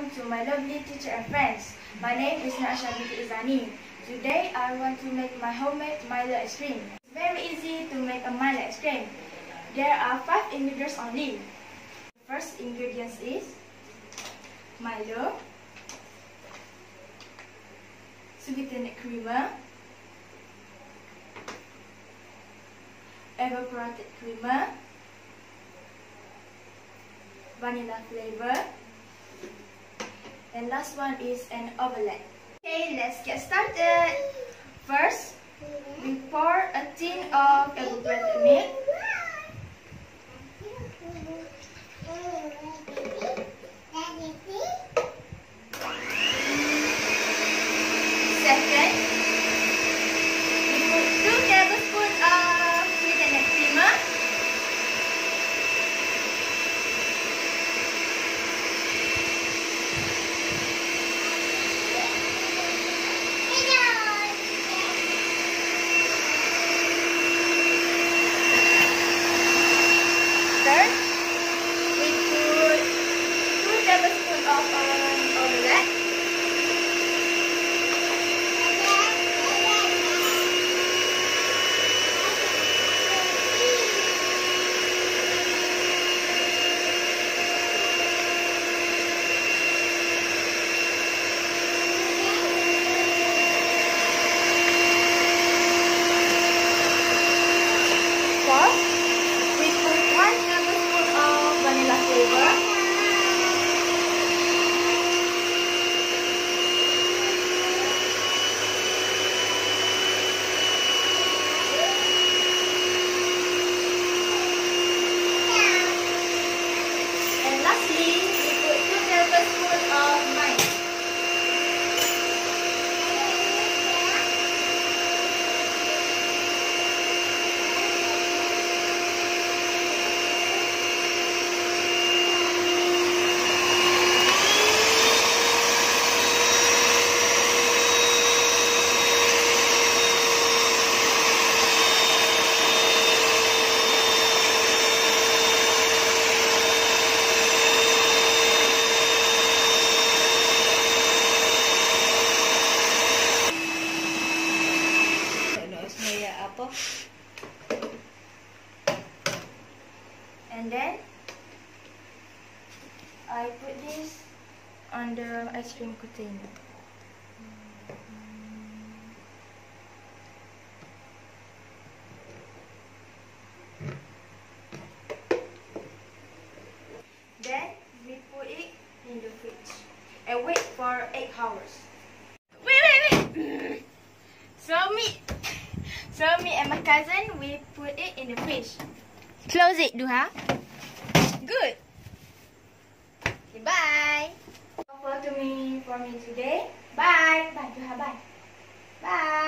welcome to my lovely teacher and friends. My name is Nasha Binti Izani. Today I want to make my homemade Milo ice cream. It's very easy to make a Milo ice cream. There are five ingredients only. The first ingredient is Milo, sweetened creamer, evaporated creamer, vanilla flavor, and last one is an overlap. Okay, let's get started. First, we pour a tin of evaporated milk. And then I put this on the ice cream container. Then we put it in the fridge and wait for 8 hours. Wait, wait, wait! So me, so me and my cousin, we put it in the fridge. Close it, Duha. Good. Okay, bye. Follow me for me today. Bye. Bye, Duha. Bye. Bye.